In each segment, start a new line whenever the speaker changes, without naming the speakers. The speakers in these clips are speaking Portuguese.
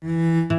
Música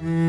Mm.